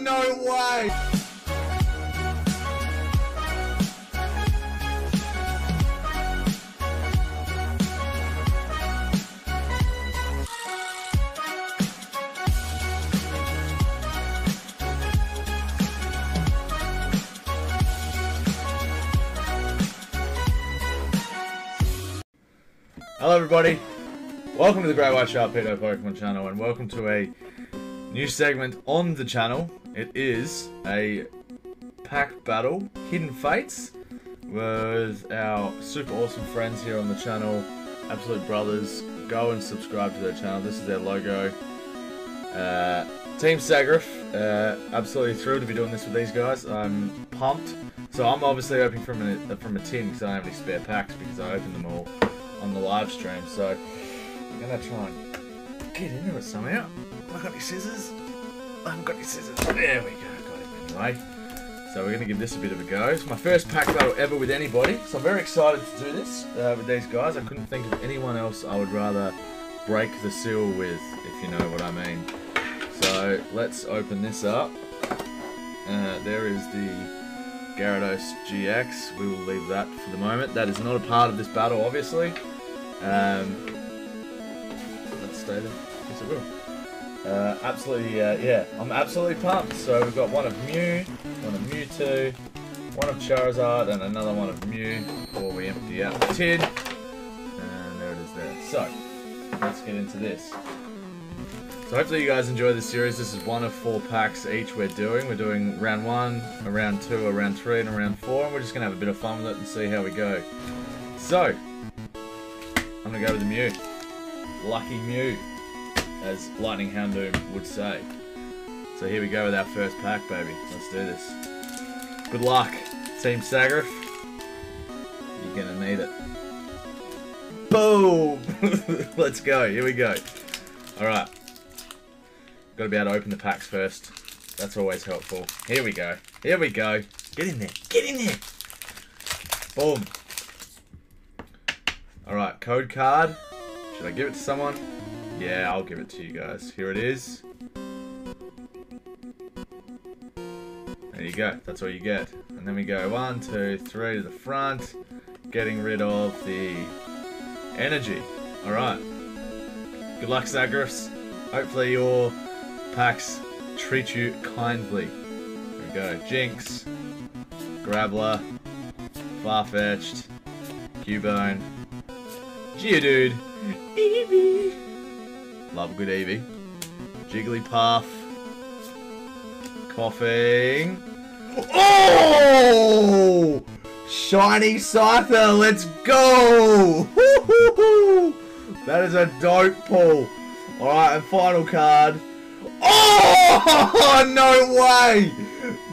No way! Hello everybody, welcome to the Great White Sharpedo Pokemon channel and welcome to a new segment on the channel. It is a pack battle, Hidden Fates, with our super awesome friends here on the channel, Absolute Brothers. Go and subscribe to their channel, this is their logo. Uh, Team Sagriff, uh, absolutely thrilled to be doing this with these guys. I'm pumped. So I'm obviously opening from a, from a tin because I don't have any spare packs because I opened them all on the live stream. So I'm gonna try and get into it somehow. I got any scissors? I haven't got any scissors. There we go. Got it anyway. So we're gonna give this a bit of a go. It's my first pack battle ever with anybody, so I'm very excited to do this uh, with these guys. I couldn't think of anyone else I would rather break the seal with, if you know what I mean. So let's open this up. Uh, there is the Gyarados GX. We will leave that for the moment. That is not a part of this battle, obviously. Um, let's stay there. Yes, it will. Uh, absolutely, uh, yeah. I'm absolutely pumped. So we've got one of Mew, one of Mewtwo, one of Charizard, and another one of Mew before we empty out the tin. And there it is there. So, let's get into this. So hopefully you guys enjoy this series. This is one of four packs each we're doing. We're doing round one, a round two, a round three, and a round four, and we're just gonna have a bit of fun with it and see how we go. So, I'm gonna go with the Mew. Lucky Mew, as Lightning Houndoom would say. So here we go with our first pack, baby. Let's do this. Good luck, Team Sagriff. You're gonna need it. Boom! Let's go. Here we go. Alright. Got to be able to open the packs first. That's always helpful. Here we go. Here we go. Get in there. Get in there. Boom. Alright, code card. Should I give it to someone? Yeah, I'll give it to you guys. Here it is. There you go. That's all you get. And then we go one, two, three to the front. Getting rid of the energy. Alright. Good luck, Sagriffs. Hopefully your packs treat you kindly. There we go. Jynx, Graveler, Farfetch'd, Cubone, Geodude. Love a good Eevee. Jigglypuff. Koffing. Oh! Shiny Scyther, let's go! That is a dope pull. Alright, and final card. Oh, no way!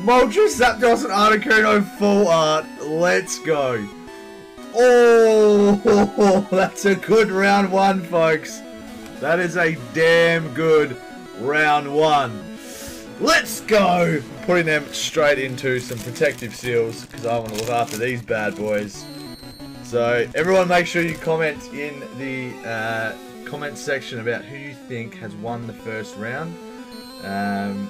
Moltres, Zapdos, and Articuno full art. Let's go. Oh, that's a good round one, folks. That is a damn good round one. Let's go! Putting them straight into some protective seals because I want to look after these bad boys. So, everyone make sure you comment in the uh, comment section about who you think has won the first round. Um,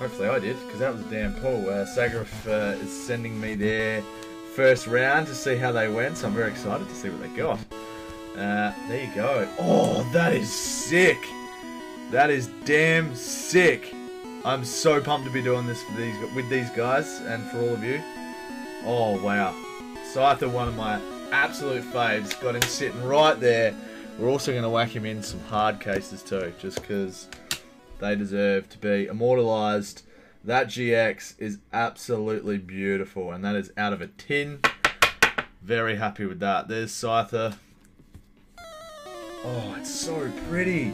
hopefully I did, because that was a damn pull. Uh, Sagriff uh, is sending me their first round to see how they went, so I'm very excited to see what they got. Uh, there you go. Oh, that is sick. That is damn sick. I'm so pumped to be doing this for these with these guys and for all of you. Oh wow. Scyther, one of my absolute faves, got him sitting right there. We're also going to whack him in some hard cases too, just because they deserve to be immortalized. That GX is absolutely beautiful, and that is out of a tin. Very happy with that. There's Scyther. Oh, it's so pretty.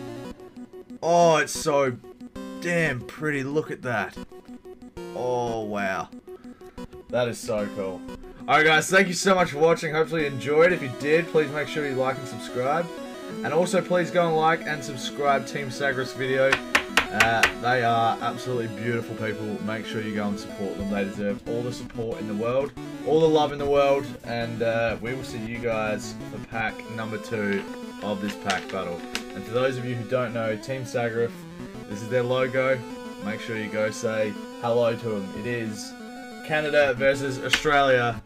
Oh, it's so damn pretty. Look at that. Oh, wow. That is so cool. Alright guys, thank you so much for watching. Hopefully you enjoyed. If you did, please make sure you like and subscribe. And also please go and like and subscribe Team Sagriff's video. Uh, they are absolutely beautiful people. Make sure you go and support them. They deserve all the support in the world, all the love in the world, and uh, we will see you guys for pack number two of this pack battle. And for those of you who don't know, Team Sagriff, this is their logo. Make sure you go say hello to them. It is Canada versus Australia.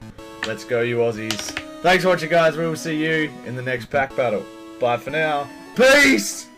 Let's go, you Aussies. Thanks for watching, guys. We will see you in the next pack battle. Bye for now. Peace!